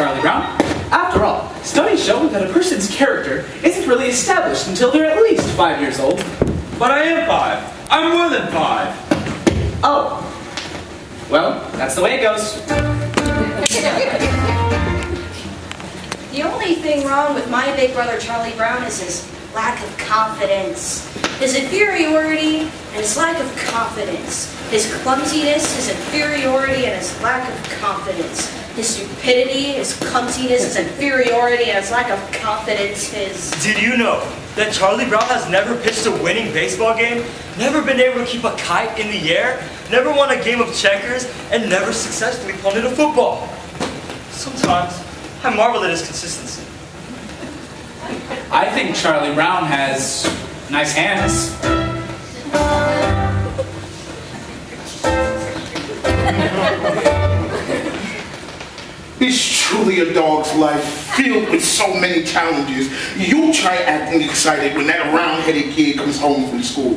Charlie Brown. After all, studies show that a person's character isn't really established until they're at least five years old. But I am five. I'm more than five. Oh. Well, that's the way it goes. The only thing wrong with my big brother Charlie Brown is his lack of confidence, his inferiority, and his lack of confidence, his clumsiness, his inferiority, and his lack of confidence, his stupidity, his clumsiness, his inferiority, and his lack of confidence, his... Did you know that Charlie Brown has never pitched a winning baseball game, never been able to keep a kite in the air, never won a game of checkers, and never successfully punted a football? Sometimes, I marvel at his consistency. I think Charlie Brown has nice hands. It's truly a dog's life filled with so many challenges. You try acting excited when that round-headed kid comes home from school.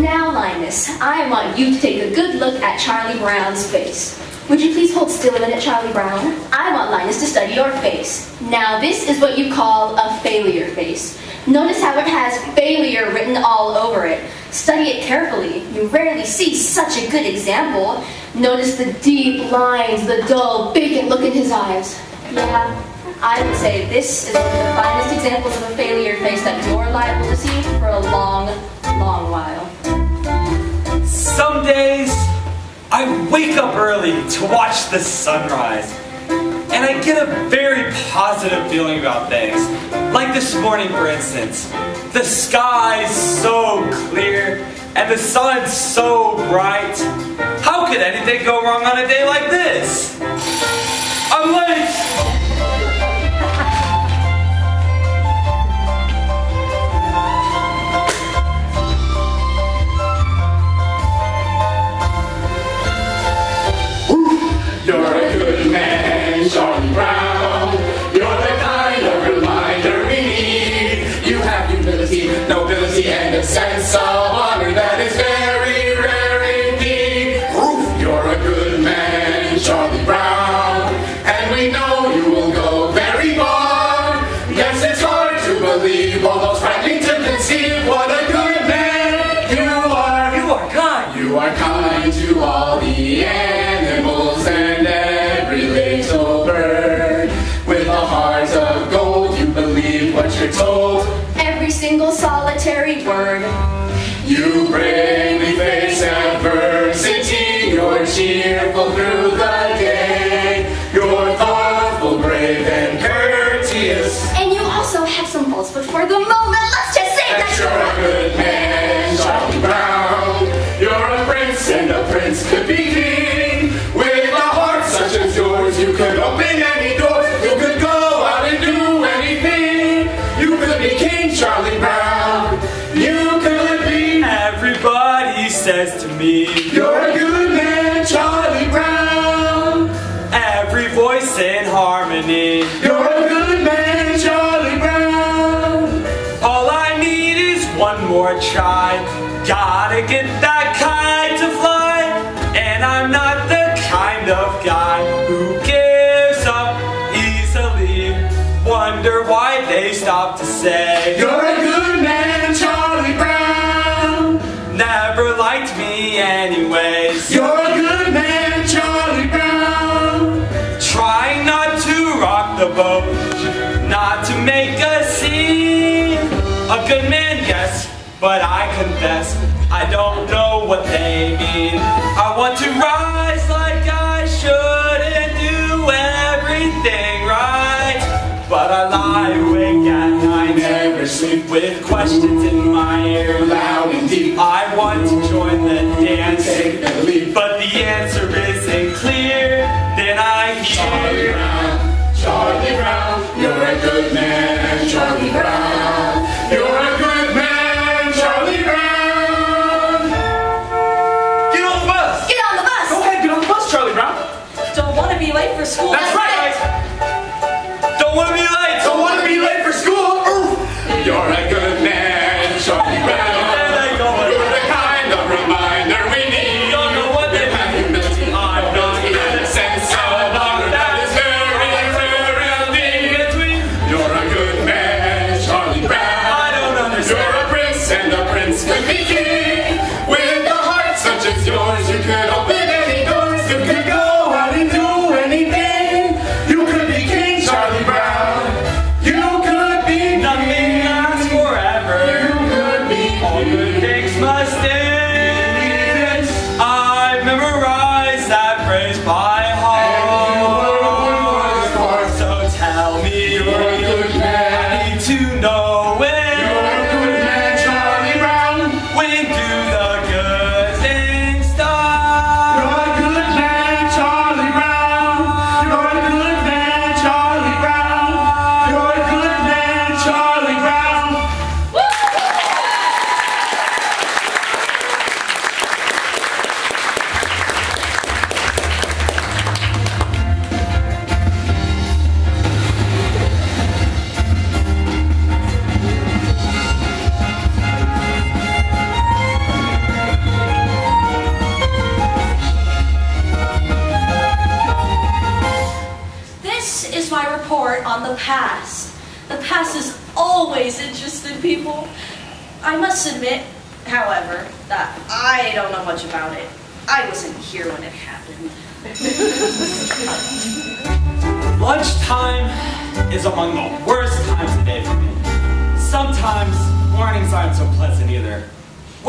Now, Linus, I want you to take a good look at Charlie Brown's face. Would you please hold still a minute, Charlie Brown? I want Linus to study your face. Now, this is what you call a failure face. Notice how it has failure written all over it. Study it carefully. You rarely see such a good example. Notice the deep lines, the dull, vacant look in his eyes. Yeah, I would say this is one of the finest examples of a failure face that you're liable to see for a long, long while. Some days, I wake up early to watch the sunrise. And I get a very positive feeling about things. Like this morning, for instance. The sky's so clear, and the sun's so bright. How could anything go wrong on a day like for the I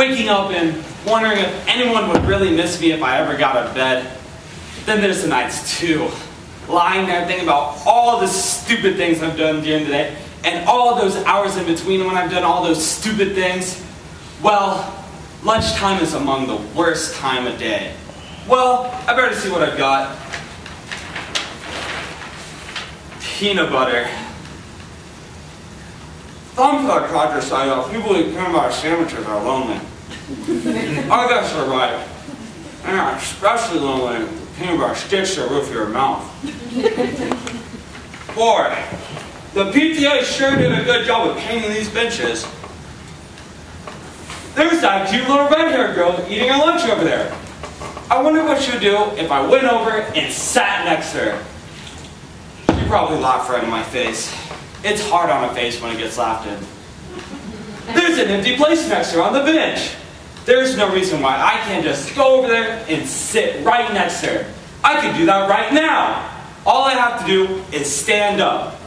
Waking up and wondering if anyone would really miss me if I ever got out of bed. Then there's the nights too. Lying there thinking about all the stupid things I've done during the day and all those hours in between when I've done all those stupid things. Well, lunchtime is among the worst time of day. Well, I better see what I've got. Peanut butter. Thumbs to say that people who peanut butter sandwiches are lonely. Oh, I guess they're right. I'm especially lonely when peanut butter sticks to the roof of your mouth. Boy, the PTA sure did a good job of painting these benches. There's that cute little red-haired girl eating her lunch over there. I wonder what she would do if I went over and sat next to her. She'd probably laugh right in my face. It's hard on a face when it gets laughed in. There's an empty place next to her on the bench. There's no reason why I can't just go over there and sit right next to her. I could do that right now. All I have to do is stand up.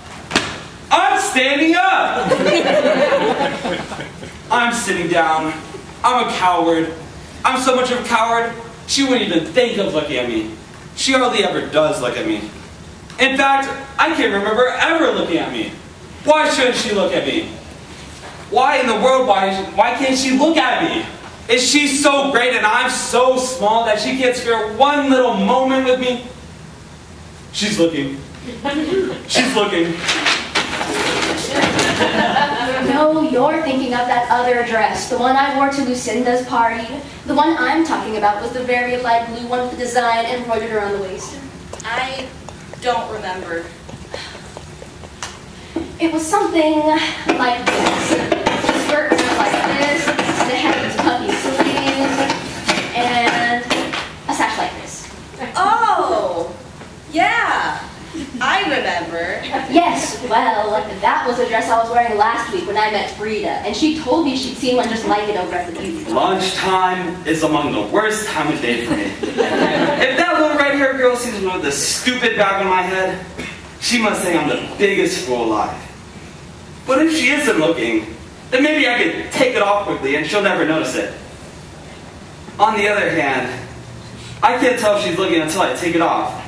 I'm standing up! I'm sitting down. I'm a coward. I'm so much of a coward, she wouldn't even think of looking at me. She hardly ever does look at me. In fact, I can't remember ever looking at me. Why shouldn't she look at me? Why in the world, why, why can't she look at me? Is she so great and I'm so small that she can't spare one little moment with me? She's looking. She's looking. No, you're thinking of that other dress, the one I wore to Lucinda's party. The one I'm talking about was the very light blue one with the design embroidered around the waist. I don't remember. It was something like this. The skirt went like this, and it had these puffy sleeves, and a sash like this. Oh, yeah, I remember. Yes, well, that was a dress I was wearing last week when I met Frieda, and she told me she'd seen one just like it over at the beauty salon. Lunchtime is among the worst time of day for me. if that little red-haired girl sees me with a stupid bag on my head, she must think I'm the biggest fool alive. But if she isn't looking, then maybe I could take it off quickly and she'll never notice it. On the other hand, I can't tell if she's looking until I take it off.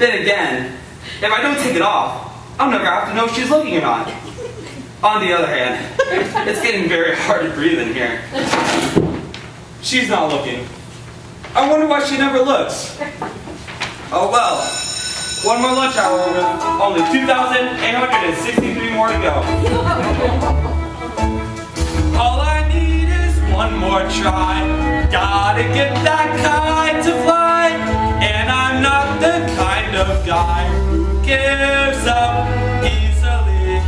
Then again, if I don't take it off, I'll never have to know if she's looking or not. On the other hand, it's getting very hard to breathe in here. She's not looking. I wonder why she never looks. Oh well. One more lunch hour only 2,863 more to go. All I need is one more try. Gotta get that kite to fly. And I'm not the kind guy who gives up easily.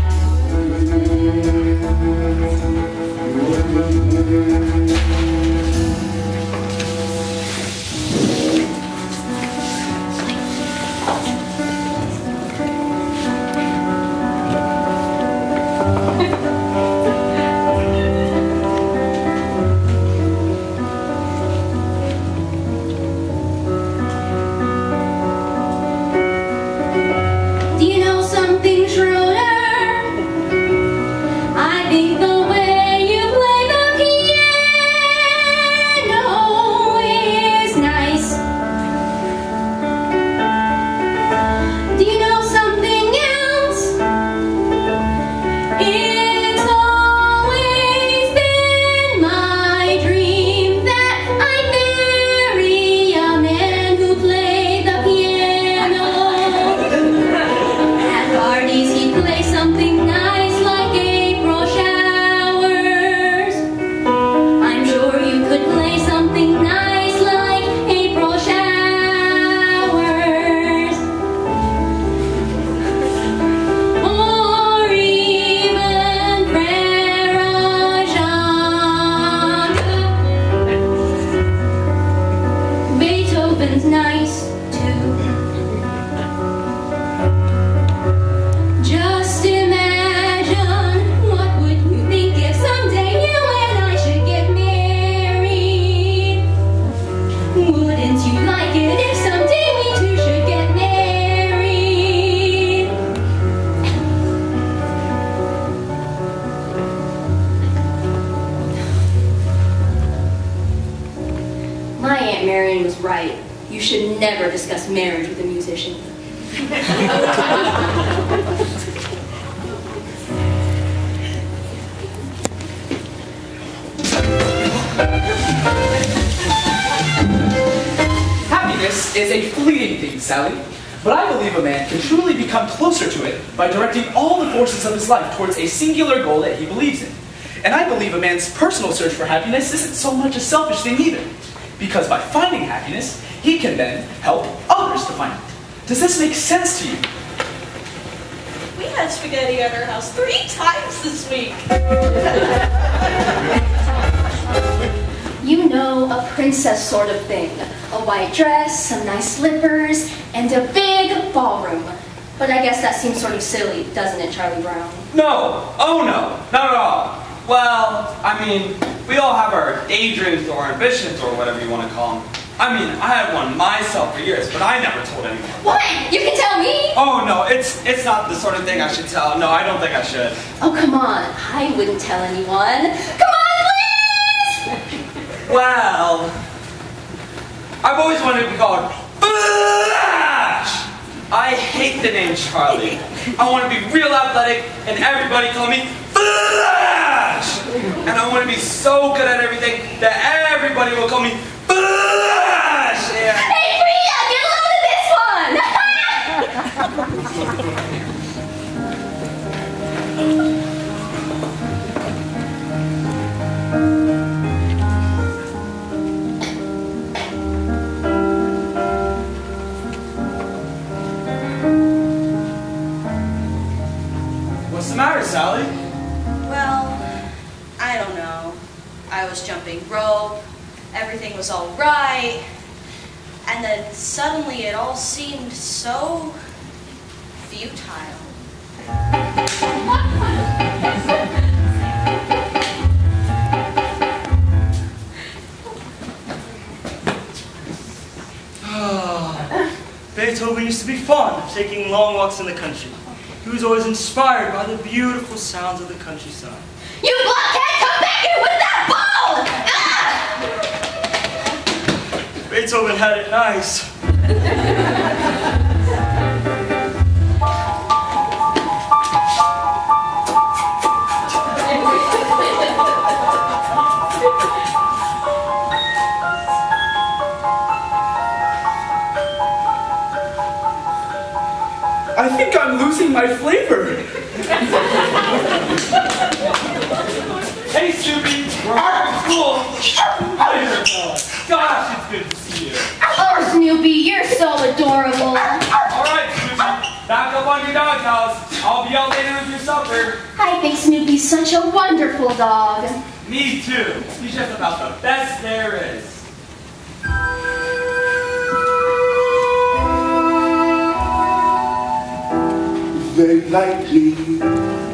Singular goal that he believes in. And I believe a man's personal search for happiness isn't so much a selfish thing either. Because by finding happiness, he can then help others to find it. Does this make sense to you? We had spaghetti at our house three times this week. You know, a princess sort of thing. A white dress, some nice slippers, and a big ballroom. But I guess that seems sort of silly, doesn't it, Charlie Brown? No, oh no, not at all. Well, I mean, we all have our daydreams or ambitions or whatever you want to call them. I mean, I had one myself for years, but I never told anyone. What? You can tell me? Oh no, it's it's not the sort of thing I should tell. No, I don't think I should. Oh, come on. I wouldn't tell anyone. Come on, please! Well, I've always wanted to be called. I hate the name Charlie. I want to be real athletic and everybody call me Flash. And I want to be so good at everything that everybody will call me Flash. Yeah. Hey, Frieda, get a load of this one! matter, Sally? Well, I don't know. I was jumping rope, everything was all right, and then suddenly it all seemed so futile. Ah, Beethoven used to be fond of taking long walks in the country. He was always inspired by the beautiful sounds of the countryside. You blockhead, come back here with that ball! Ah! Beethoven had it nice. my flavor. Hey, Snoopy. Cool. How is it going? Gosh, it's good to see you. Oh, Snoopy, you're so adorable. All right, Snoopy. Back up on your doghouse. I'll be out later with your supper. I think Snoopy's such a wonderful dog. Me too. He's just about the best there is. Very lightly,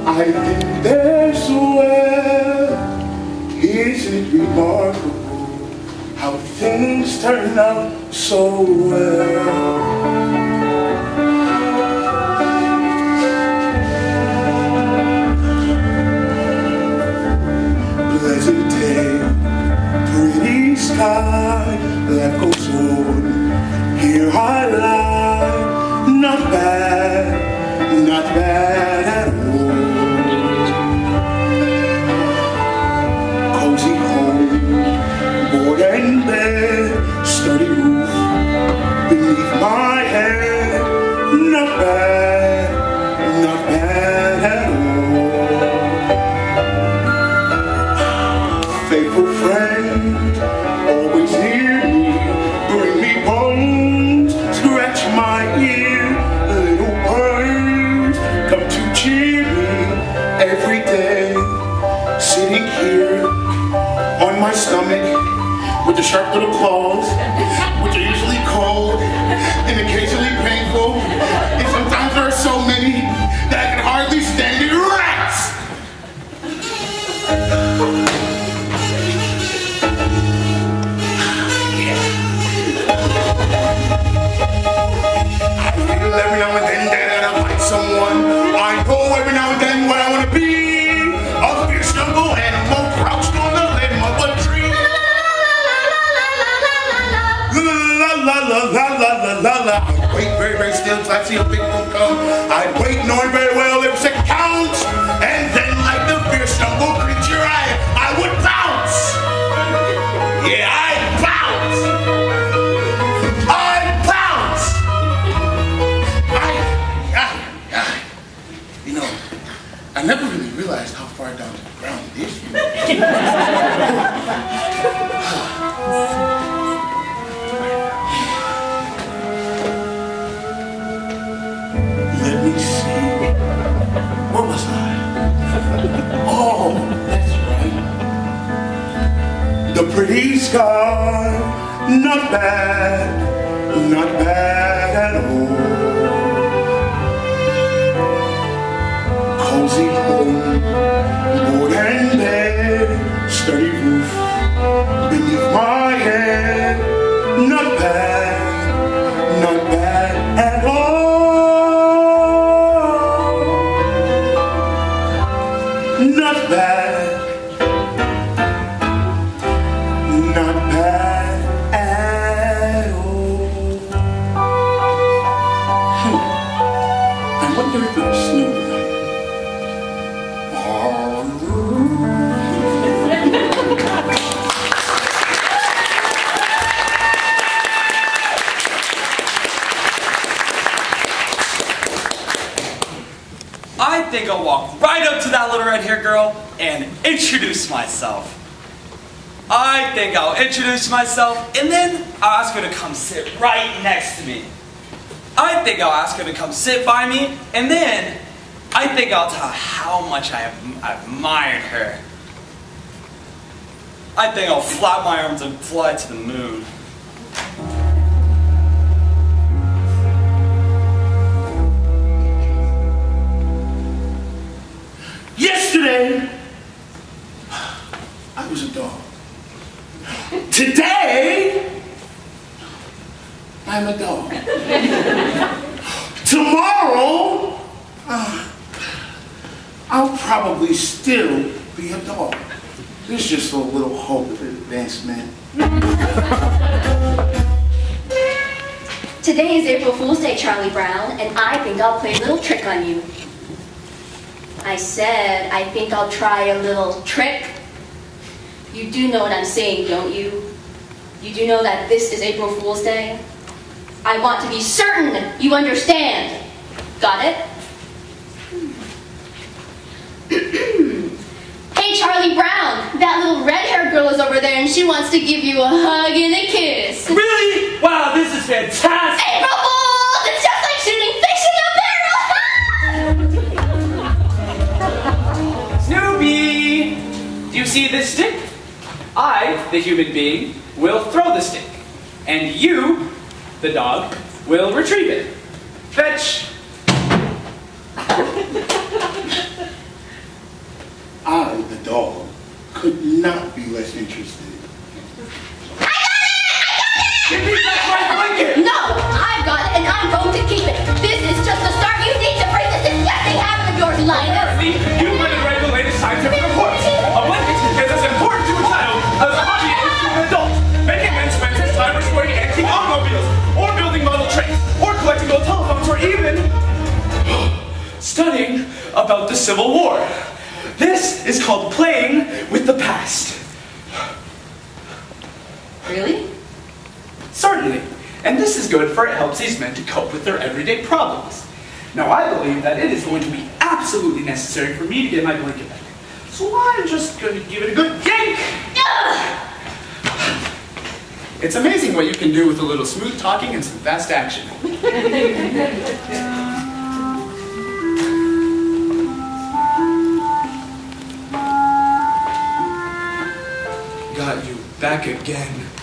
I think they're so well. Isn't it remarkable how things turn out so well? I think I'll walk right up to that little red haired girl and introduce myself. I think I'll introduce myself and then I'll ask her to come sit right next to me. I think I'll ask her to come sit by me and then I think I'll tell her how much I have admired her. I think I'll flap my arms and fly to the moon. Think I'll play a little trick on you. I said I think I'll try a little trick. You do know what I'm saying, don't you? You do know that this is April Fool's Day? I want to be certain you understand. Got it? hey, Charlie Brown, that little red-haired girl is over there and she wants to give you a hug and a kiss. Really? Wow, this is fantastic! April Fools! You see this stick? I, the human being, will throw the stick. And you, the dog, will retrieve it. Fetch! I, the dog, could not be less interested. Studying about the Civil War. This is called playing with the past. Really? Certainly. And this is good for it helps these men to cope with their everyday problems. Now I believe that it is going to be absolutely necessary for me to get my blanket back. So I'm just going to give it a good yank. It's amazing what you can do with a little smooth talking and some fast action. back again.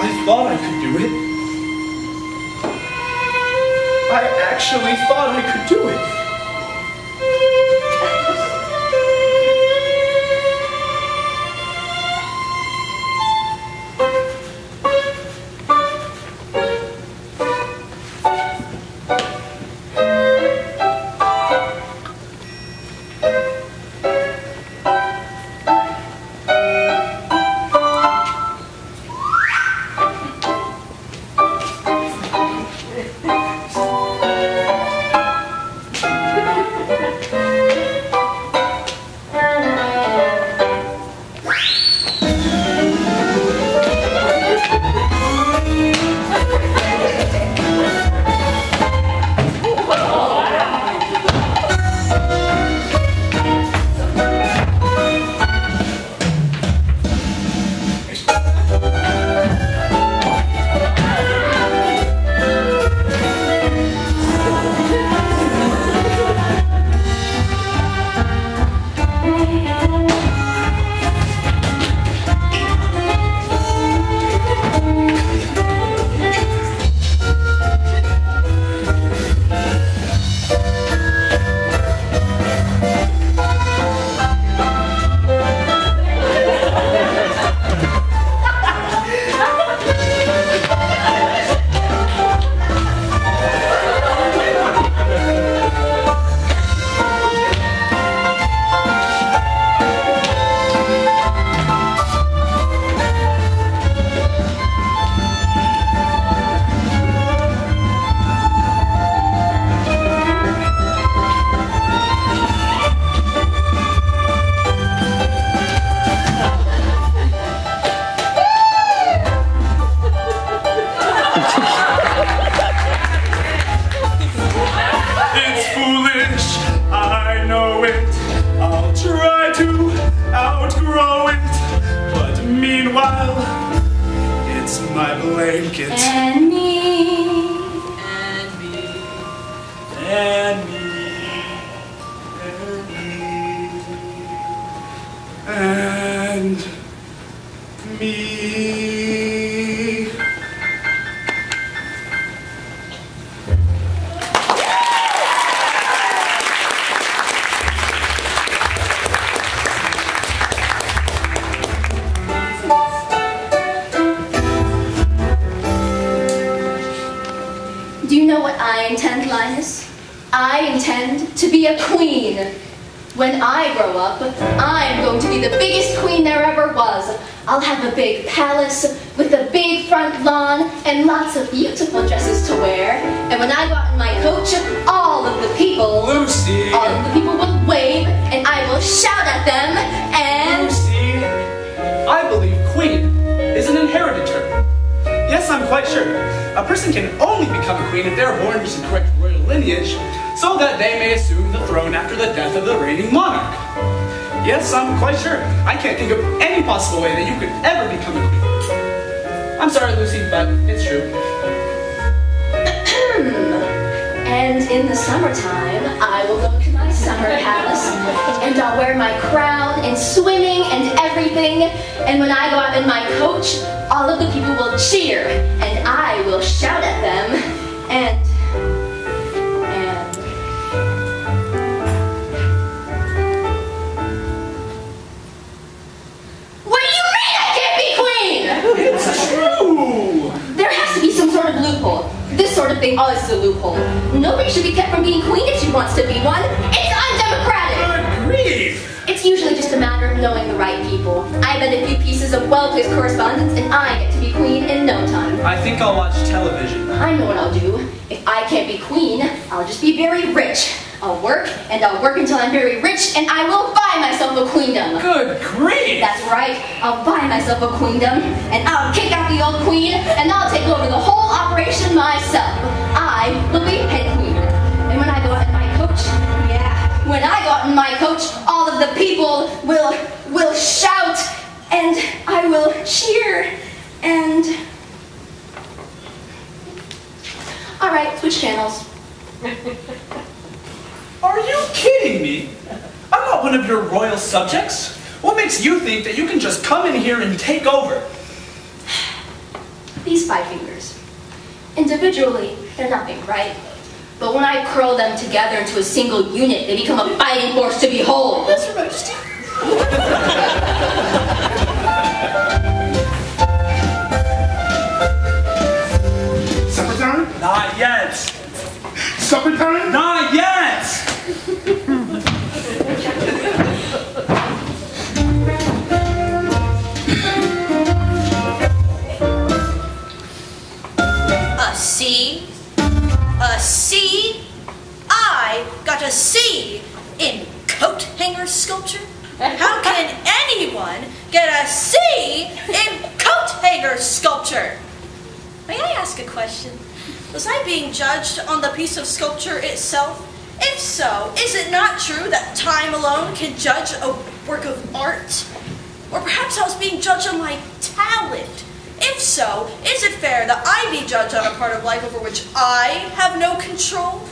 I thought I could do it. I actually thought I could do it. a queen. When I grow up, I'm going to be the biggest queen there ever was. I'll have a big palace with a big front lawn and lots of beautiful dresses to wear. And when I go out in my coach, all of the people, Lucy. all of the people will wave and I will shout at them and... Lucy, I believe queen is an inherited term. Yes, I'm quite sure. A person can only become a queen if they are born using correct royal lineage, so that they may assume the throne after the death of the reigning monarch. Yes, I'm quite sure. I can't think of any possible way that you could ever become a queen. I'm sorry, Lucy, but it's true. And in the summertime, I will go to my summer palace and I'll wear my crown and swimming and everything. And when I go out in my coach, all of the people will cheer and I will shout at them. And. And. What do you mean I can't queen? It's true! There has to be some sort of loophole. This sort of thing always is a loophole. Nobody should be kept from being queen if she wants to be one. It's undemocratic. Good grief! It's usually just a matter of knowing the right people. I've had a few pieces of well-placed correspondence, and I get to be queen in no time. I think I'll watch television. I know what I'll do. If I can't be queen, I'll just be very rich. I'll work, and I'll work until I'm very rich, and I will buy myself a queendom. Good grief! That's right, I'll buy myself a queendom, and I'll kick out the old queen, and I'll take over the whole operation myself. I will be head queen. And when I go out in my coach, yeah, when I go out in my coach, of the people will will shout, and I will cheer, and all right, switch channels. Are you kidding me? I'm not one of your royal subjects. What makes you think that you can just come in here and take over? These five fingers. Individually, they're nothing, right? But when I curl them together into a single unit, they become a fighting force to behold. Yes, Your Majesty. Supper time? Not yet. Supper time? Not yet. Question? Was I being judged on the piece of sculpture itself? If so, is it not true that time alone can judge a work of art? Or perhaps I was being judged on my talent. If so, is it fair that I be judged on a part of life over which I have no control?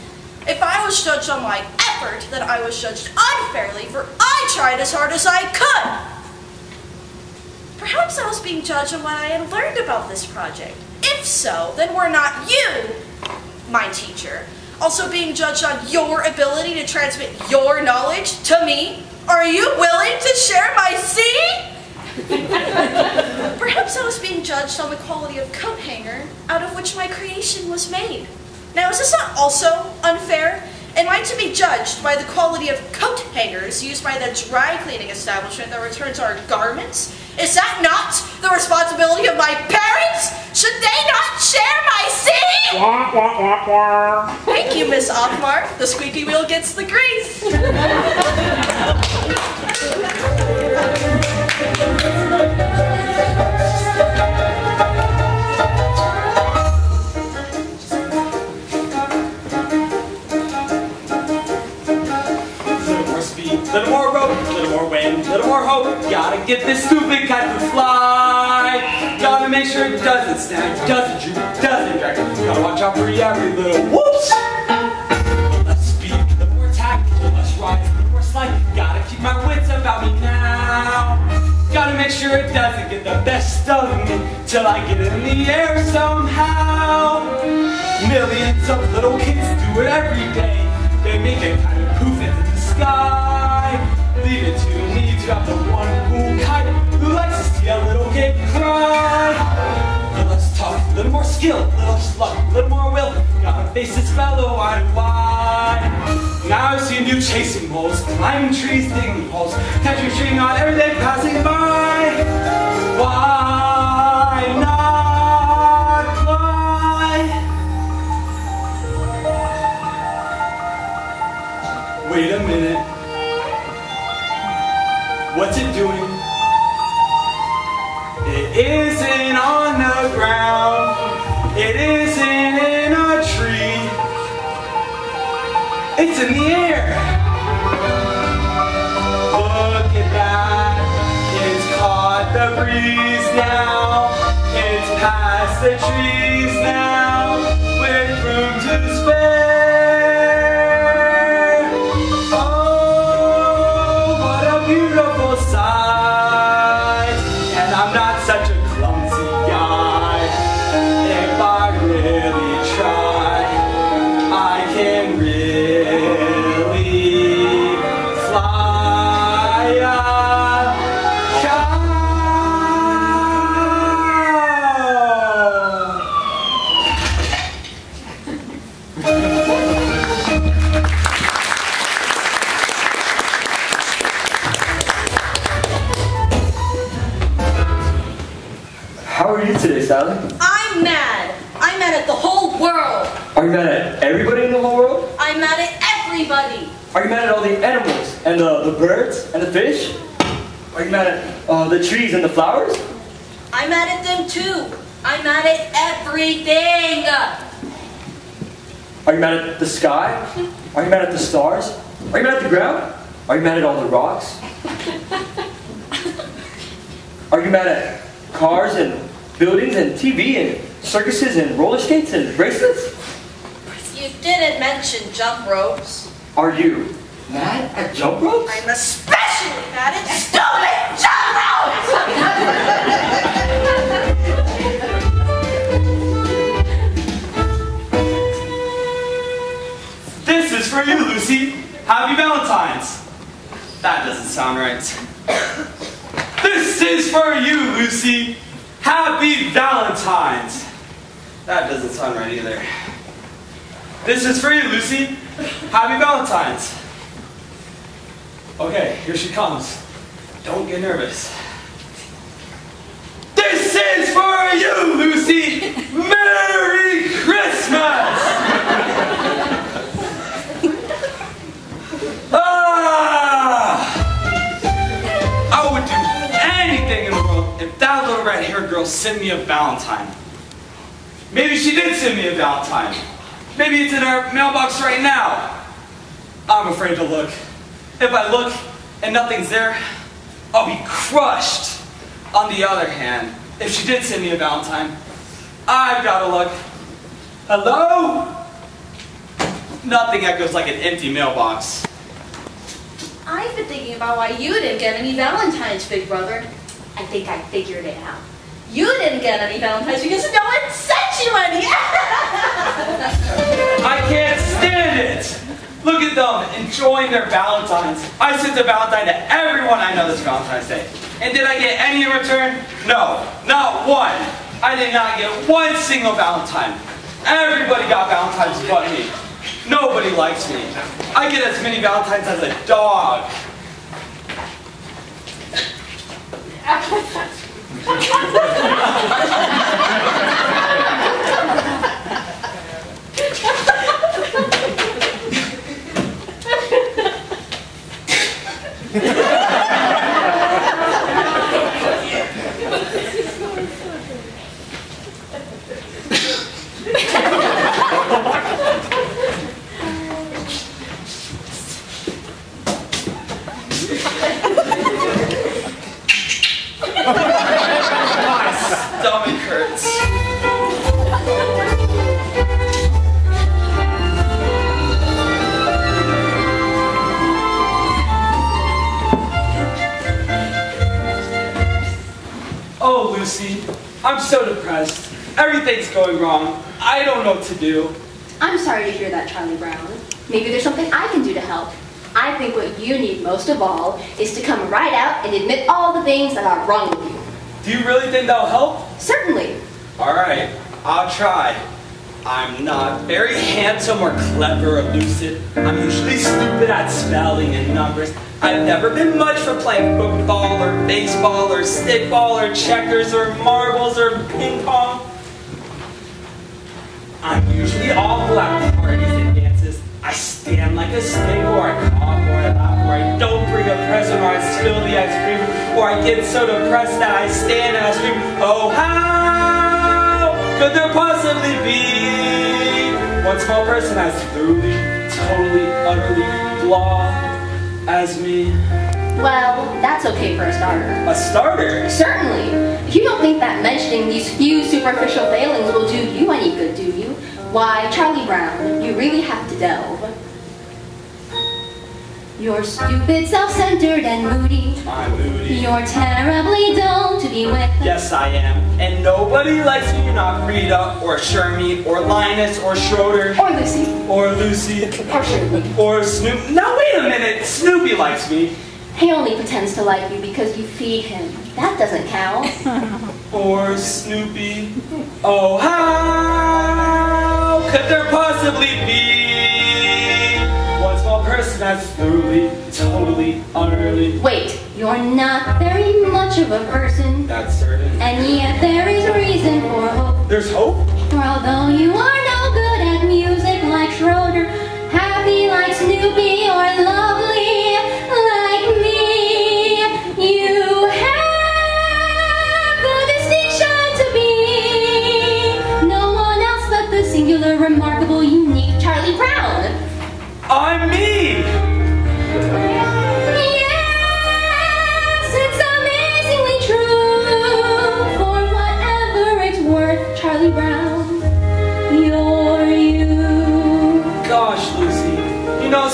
If I was judged on my effort, then I was judged unfairly, for I tried as hard as I could. Perhaps I was being judged on what I had learned about this project. If so, then we're not you, my teacher, also being judged on your ability to transmit your knowledge to me? Are you willing to share my seed? Perhaps I was being judged on the quality of coat hanger out of which my creation was made. Now, is this not also unfair? Am I to be judged by the quality of coat hangers used by the dry cleaning establishment that returns our garments? Is that not the responsibility of my parents? Should they not share my seed? Wah, wah, wah, wah. Thank you, Miss Othmar. The squeaky wheel gets the grease. more hope. Gotta get this stupid kite to fly. Gotta make sure it doesn't snag, doesn't droop, doesn't drag. Gotta watch out for every little whoops. Less speed, the more tact, the less rise, the more slide. Gotta keep my wits about me now. Gotta make sure it doesn't get the best of me till I get in the air somehow. Millions of little kids do it every day. They make it kind of poof into the sky. Leave it to to the one cool kite who likes to see a little kid cry. Little less talk, a little more skill, a little luck, a little more will. Gotta face this fellow eye to eye. Now I've seen you chasing moles, climbing trees, digging holes, catching string on everything passing jump ropes. Are you mad at jump ropes? I'm especially mad at stupid jump ropes. This is for you, Lucy. Happy Valentine's. That doesn't sound right. This is for you, Lucy. Happy Valentine's. That doesn't sound right either. This is for you, Lucy. Happy Valentine's. Comes. Don't get nervous. This is for you, Lucy. Merry Christmas. Ah! I would do anything in the world if that little red-haired girl sent me a Valentine. Maybe she did send me a Valentine. Maybe it's in her mailbox right now. I'm afraid to look. If I look and nothing's there, I'll be crushed. On the other hand, if she did send me a Valentine, I've got to look. Hello? Nothing echoes like an empty mailbox. I've been thinking about why you didn't get any Valentine's, big brother. I think I figured it out. You didn't get any Valentine's because no one sent you any. I can't stand it! Look at them enjoying their Valentines. I sent a Valentine to everyone I know this Valentine's Day. And did I get any in return? No, not one. I did not get one single Valentine. Everybody got Valentines but me. Nobody likes me. I get as many Valentines as a dog. My Lucy, I'm so depressed. Everything's going wrong. I don't know what to do. I'm sorry to hear that, Charlie Brown. Maybe there's something I can do to help. I think what you need most of all is to come right out and admit all the things that are wrong with you. Do you really think that'll help? Certainly. All right, I'll try. I'm not very handsome or clever or lucid. I'm usually stupid at spelling and numbers. I've never been much for playing football or baseball or stickball or checkers or marbles or ping pong. I'm usually awful at parties and dances. I stand like a snake or I cough or I laugh or I don't bring a present or I spill the ice cream or I get so depressed that I stand and I scream, oh how could there possibly be one small person as truly, totally, utterly flawed as me? Well, that's okay for a starter. A starter? Certainly. If You don't think that mentioning these few superficial failings will do you any good, do you? Why, Charlie Brown, you really have to delve. You're stupid, self-centered, and moody. I'm moody. You're terribly dull to be with. Yes, I am. And nobody likes me, not Frieda, or Shermy, or Linus, or Schroeder, Or Lucy. or Lucy, Or Shirley. or Snoop. Now wait a minute, Snoopy likes me. He only pretends to like you because you feed him. That doesn't count. Or Snoopy. Oh, how could there possibly be one that's thoroughly, totally, utterly, Wait, you're not very much of a person. that's certain? And yet there is reason for hope. There's hope? For although you are no good at music like Schroeder, happy like Snoopy, or lovely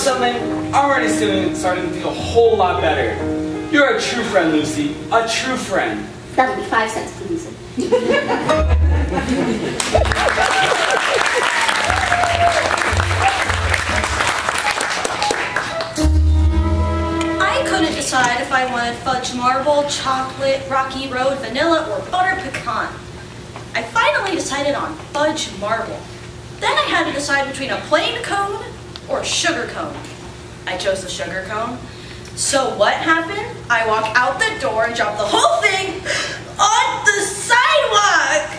something? I'm already feeling, starting to feel a whole lot better. You're a true friend, Lucy. A true friend. That'll be five cents, please. I couldn't decide if I wanted fudge marble, chocolate, rocky road, vanilla, or butter pecan. I finally decided on fudge marble. Then I had to decide between a plain cone or sugar cone. I chose the sugar cone. So what happened? I walk out the door and drop the whole thing on the sidewalk.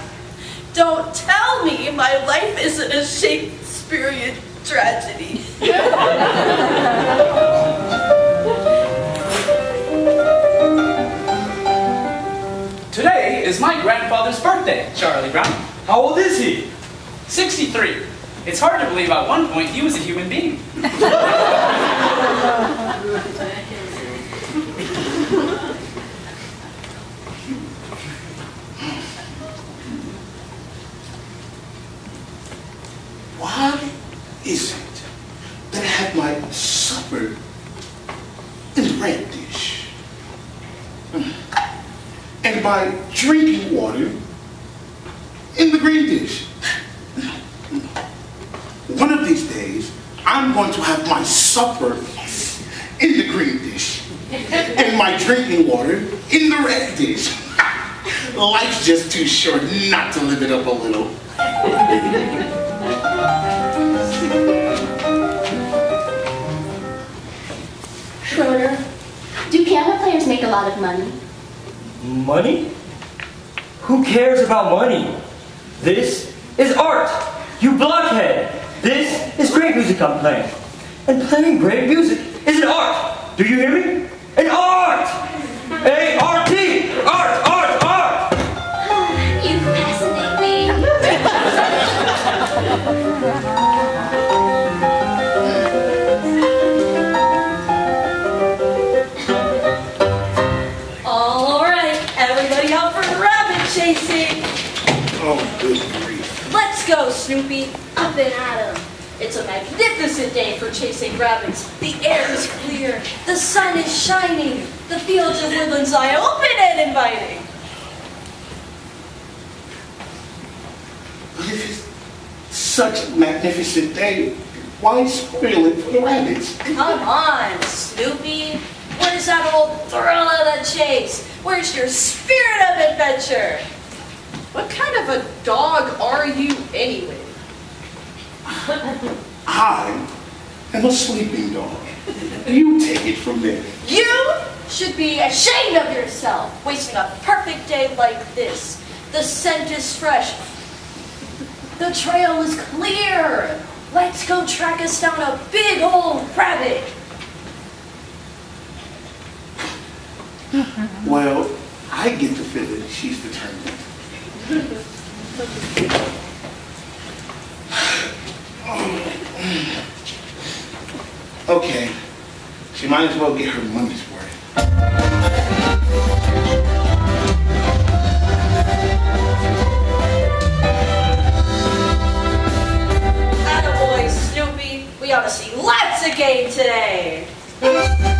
Don't tell me my life isn't a Shakespearean tragedy. Today is my grandfather's birthday, Charlie Brown. How old is he? 63. It's hard to believe at one point he was a human being. Why is it that I have my supper in the red dish and my drinking water in the green dish? One of these days, I'm going to have my supper in the green dish and my drinking water in the red dish. Life's just too short not to live it up a little. Schroeder, do piano players make a lot of money? Money? Who cares about money? This is art, you blockhead. This is great music I'm playing. And playing great music is an art. Do you hear me? An art! A-R-T! Art, art, art! You fascinate me. All right, everybody out for rabbit chasing. Oh, good grief. Let's go, Snoopy. Up and at 'em. It's a magnificent day for chasing rabbits. The air is clear. The sun is shining. The fields and woodlands lie open and inviting. But if it's such a magnificent day, why spoil it for the rabbits? Come on, Snoopy. Where's that old thrill of the chase? Where's your spirit of adventure? What kind of a dog are you anyway? I am a sleeping dog. You take it from there. You should be ashamed of yourself, wasting a perfect day like this. The scent is fresh. The trail is clear. Let's go track us down a big old rabbit. Well, I get the feeling she's determined. Okay. She might as well get her money's worth. Attaboy, Snoopy. We ought to see lots of game today.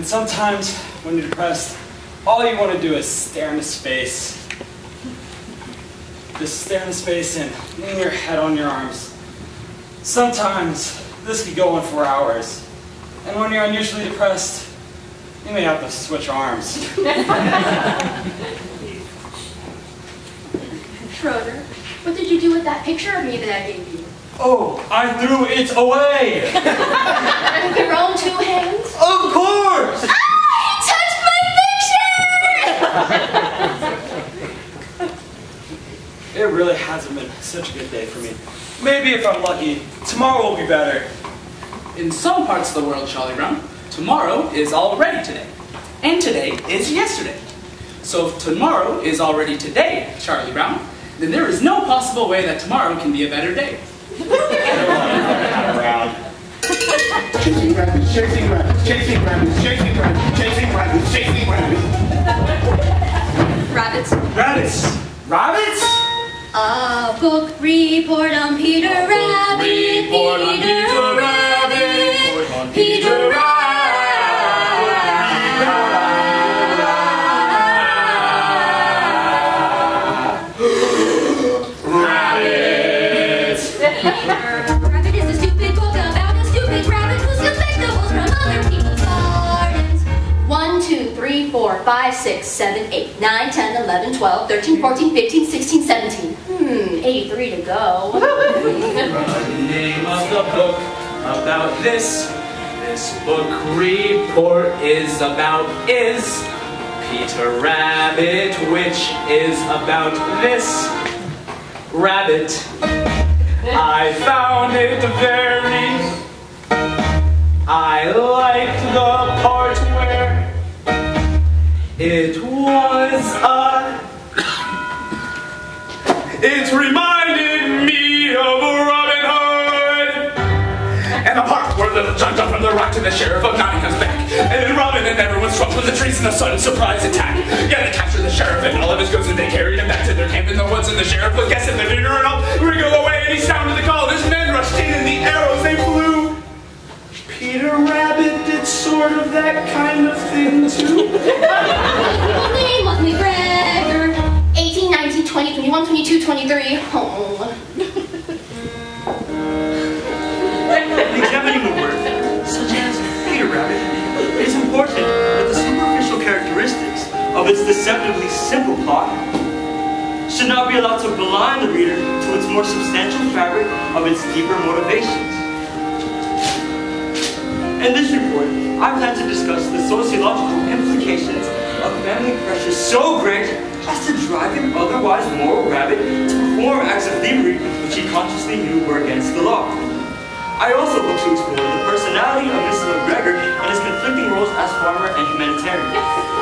And sometimes when you're depressed, all you want to do is stare into space. Just stare into space and lean your head on your arms. Sometimes this could go on for hours. And when you're unusually depressed, you may have to switch arms. Schroeder, what did you do with that picture of me that I gave you? Oh, I threw it away! With your own two hands? of course! Ah, he touched my picture! It really hasn't been such a good day for me. Maybe if I'm lucky, tomorrow will be better. In some parts of the world, Charlie Brown, tomorrow is already today. And today is yesterday. So if tomorrow is already today, Charlie Brown, then there is no possible way that tomorrow can be a better day. Chasing rabbits, chasing rabbits, chasing rabbits, chasing rabbits, chasing rabbits, chasing rabbits. Rabbits. Rabbits! Rabbits? A book report on Peter Rabbit. Peter Rabbit. Peter Rabbit is a stupid about a stupid rabbit who steals vegetables from other people's gardens. 1, 2, 3, 4, 5, 6, 7, 8, 9, 10, 11, 12, 13, 14, 15, 16, 17. Hmm, 83 to go. The name of the book about this. This book report is about is Peter Rabbit, which is about this rabbit. I found it very. I liked the part where it was a. It reminded me of Robin Hood. And the part where the John jumped from the rock to the sheriff of Nottingham's back. And then Robin and everyone struck from the trees in a sudden surprise attack. Yeah, they captured the sheriff and all of his goods and they carried him back to their camp in the woods. And the sheriff was guessing the dinner and all wriggled away and he sounded the call. His men rushed in and the arrows they flew. Peter Rabbit did sort of that kind of thing too. Well, name was McGregor. 18, 19, 20, 21, 22, 23. Oh. In examining a word, such as Peter Rabbit, it is important that the superficial characteristics of its deceptively simple plot should not be allowed to blind the reader to its more substantial fabric of its deeper motivations. In this report, I plan to discuss the sociological implications of family pressure so great as to drive an otherwise moral rabbit to perform acts of thievery which he consciously knew were against the law. I also hope to explore the personality of Mr. McGregor and his conflicting roles as farmer and humanitarian.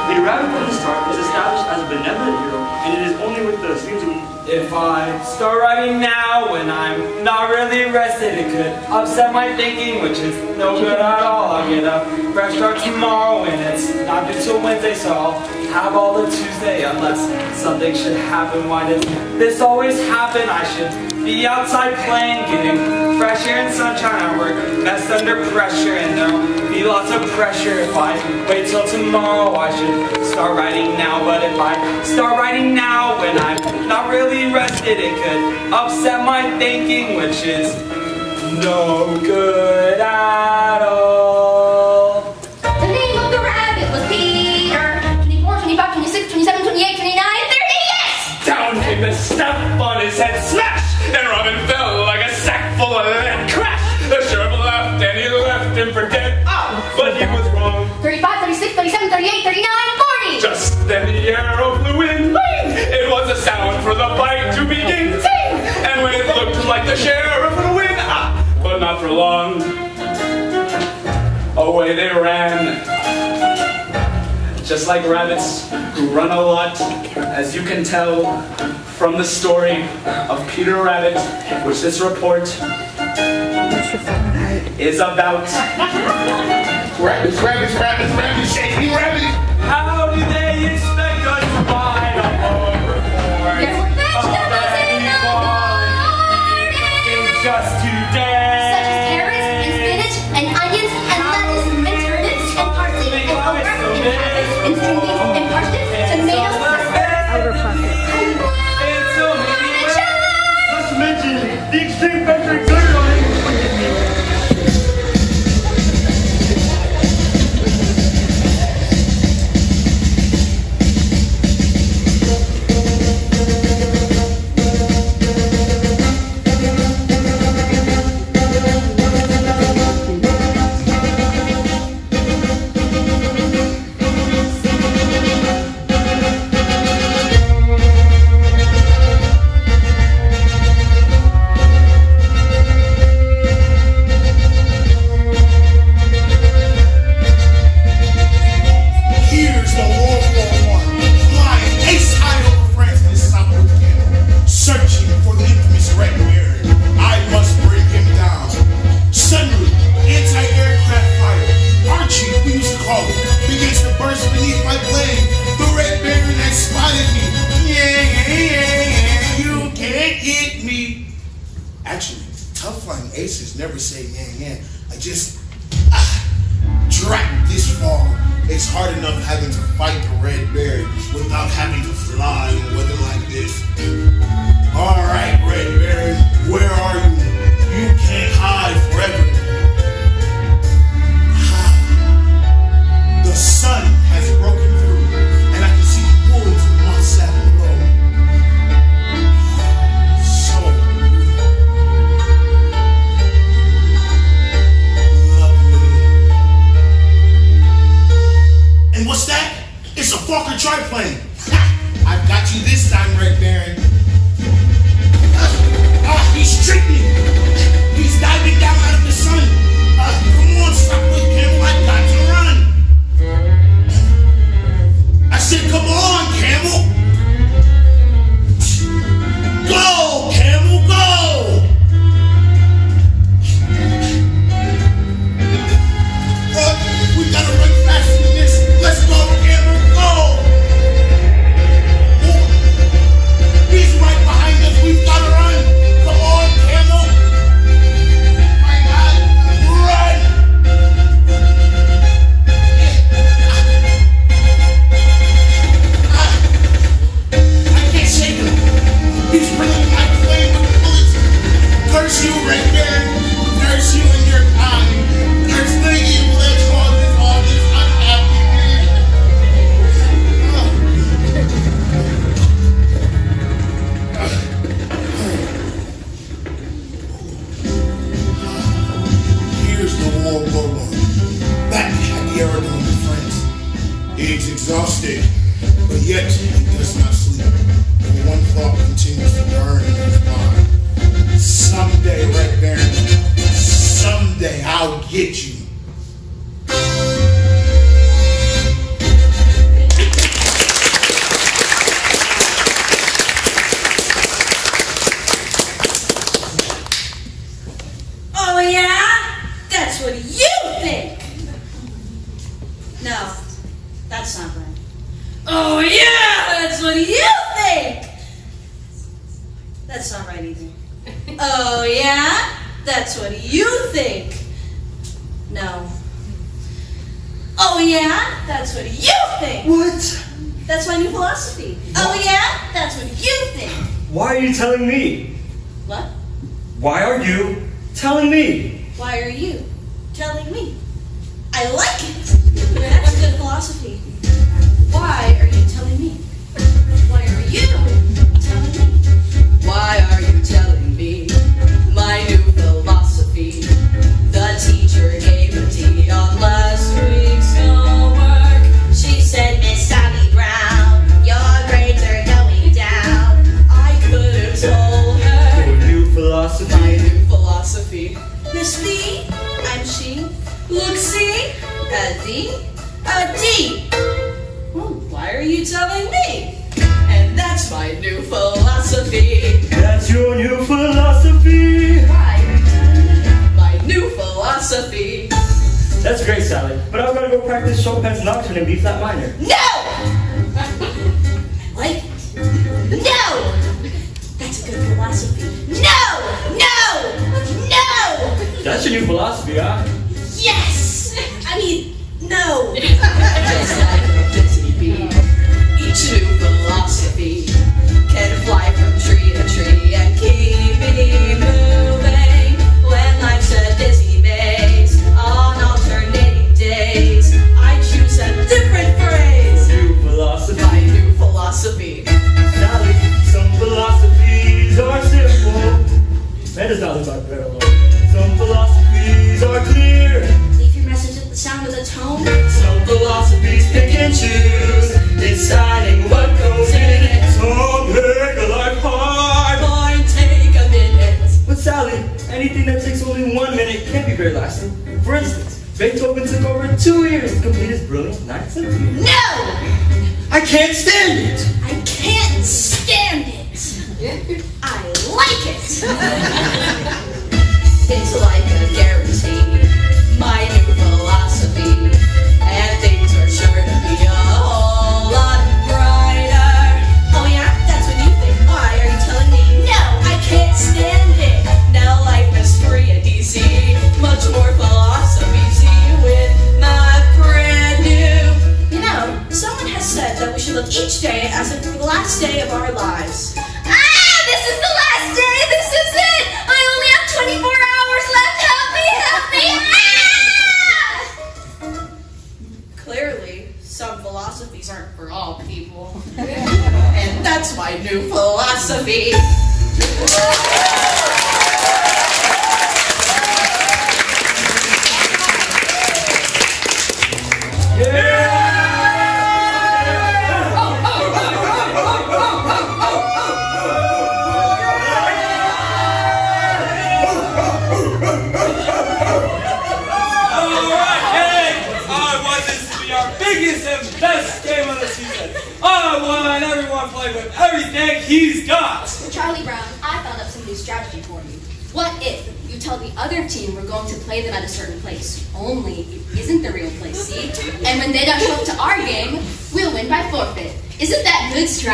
The rabbit from the start is established as a benevolent hero, and it is only with the seems to If I start writing now when I'm not really rested, it could upset my thinking, which is no good at all. I'll get a fresh start tomorrow, and it's not due till Wednesday, so I'll have all the Tuesday unless something should happen. Why does this always happen? I should be outside playing, getting fresh air and sunshine. I work best under pressure, and there'll be lots of pressure if I wait till tomorrow. I should start writing now, but if I start writing now when I'm not really rested, it could upset my thinking, which is no good at all. But he was wrong. 35, 36, 37, 38, 39, 40! Just then the arrow flew in, bang! It was a sound for the fight to begin, ting! And when it looked like the sheriff would win, ah, but not for long. Away they ran. Just like rabbits who run a lot, as you can tell from the story of Peter Rabbit, which this report is about. Rap this, rap this, rap this, rap this, shake rap it. How do they expect us to buy the hard report? Yes, vegetables in the morning. Just today. Such as carrots and spinach and onions and lettuce and turnips and parsley and okra cabbage and stringies and parsnips, tomatoes, and It's so many. The extreme country.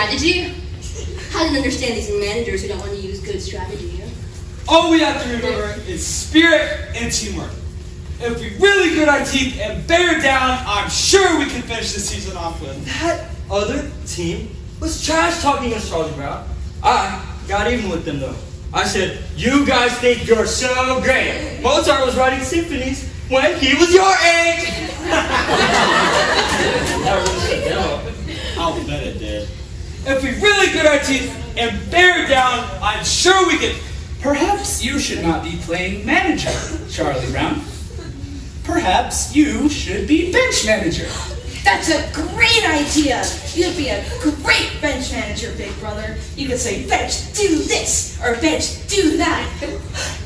Strategy? I don't understand these managers who don't want to use good strategy. All we have to remember is spirit and teamwork. If we really grit our teeth and bear down, I'm sure we can finish the season off with. That other team was trash talking us, Charlie Brown. I got even with them though. I said, you guys think you're so great. Mozart was writing symphonies when he was your age. That was a demo. I'll bet it did. If we really grit our teeth and bear down, I'm sure we can. Perhaps you should not be playing manager, Charlie Brown. Perhaps you should be bench manager. That's a great idea. You'd be a great bench manager, big brother. You could say, bench, do this, or bench, do that.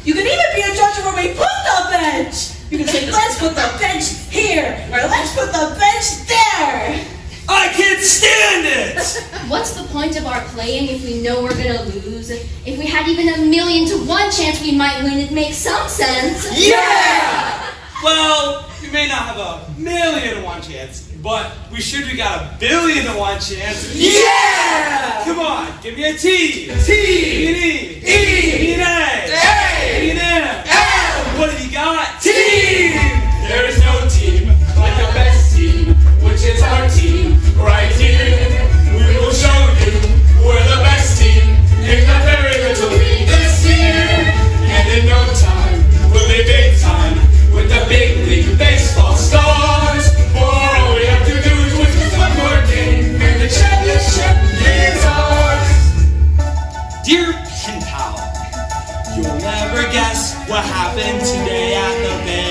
You could even be a judge of where we put the bench. You could say, let's put the bench here, or let's put the bench there. I can't stand it! What's the point of our playing if we know we're gonna lose? If we had even a million to one chance we might win, it makes some sense. Yeah! Well, we may not have a million to one chance, but we should do got a billion to one chance. Yeah! Come on, give me a T. T. Give me an E. E. Give me an A. A. Give me an M. M. What have you got? Team! There is no team like the best team, which is our team right here. We will show you we're the best team in the very little league this year. And in no time, we'll be big time with the big league baseball stars. For all we have to do is win just one more game, and the championship is ours. Dear pen pal, you'll never guess what happened today at the. It's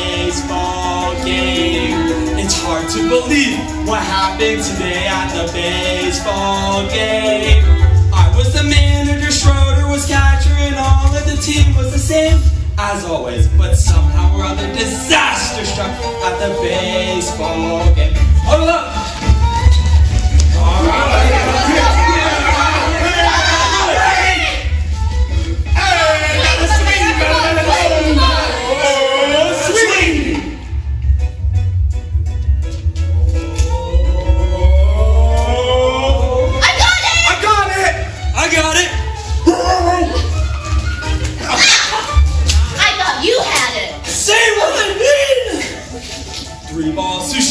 to believe what happened today at the baseball game. I was the manager, Schroeder was catcher, and all of the team was the same as always. But somehow or other, disaster struck at the baseball game. Hold up! I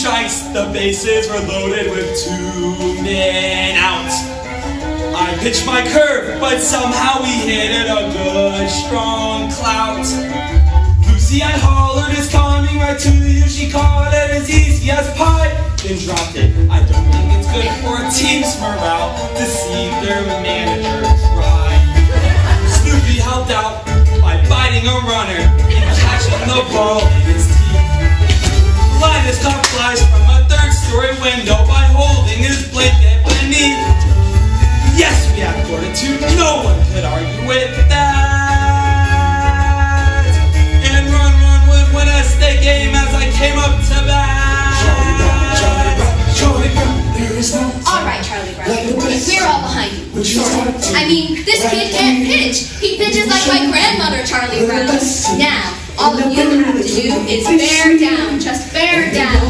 the bases were loaded with two men out. I pitched my curve, but somehow we hit it a good, strong clout. Lucy, I hollered, is coming right to you. She caught it as easy as pie, then dropped it. I don't think it's good for a team's morale to see their manager cry. Snoopy helped out by biting a runner and catching the ball in his teeth. Linus caught flies from a third story window by holding his blanket beneath. Yes, we had fortitude, no one could argue with that. And run, run would win us the game as I came up to bat. Alright, Charlie Brown. We're all behind you. I mean, this kid can't pitch. He pitches like my grandmother, Charlie Brown. Now, all you have to do is bear down. Just bear down.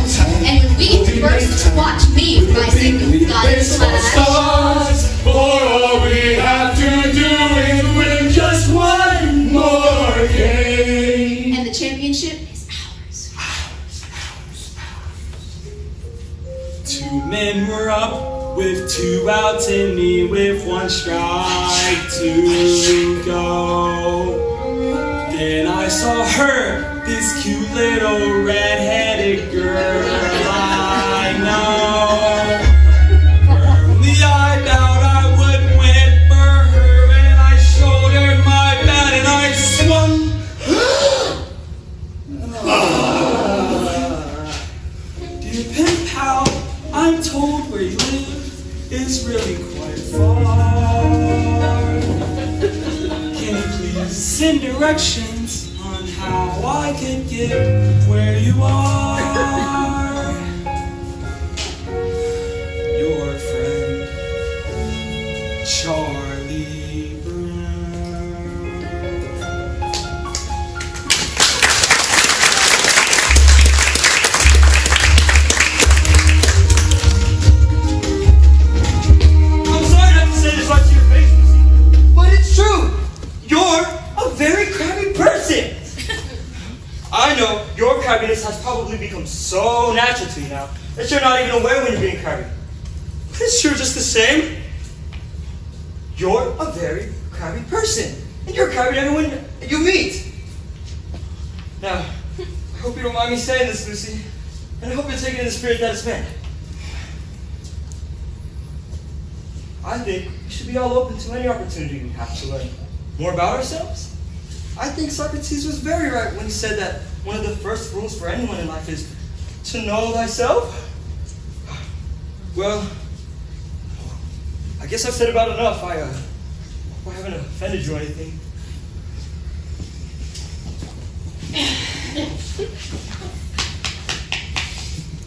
And when we get to first, watch me my. Got it, Flash? stars. For all we have to do is win just one more game. And the championship is ours. Two men were up with two outs and me with one strike to go. Then I saw her, this cute little red-headed girl I know. eye brow, I would win for her. And I shouldered my bag and I swung. Dear pal, I'm told where you live is really send directions on how I can get where you are? Your friend, Charlie more about ourselves. I think Socrates was very right when he said that one of the first rules for anyone in life is to know thyself. Well, I guess I've said about enough. I, uh, I haven't offended you or anything.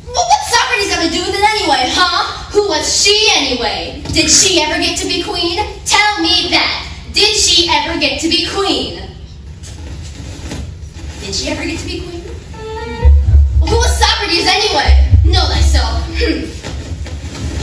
Well, what's Socrates got to do with it anyway, huh? Who was she anyway? Did she ever get to be queen? Tell me that. Did she ever get to be queen? Did she ever get to be queen? Well, who was Socrates anyway? Know thyself. Hmm.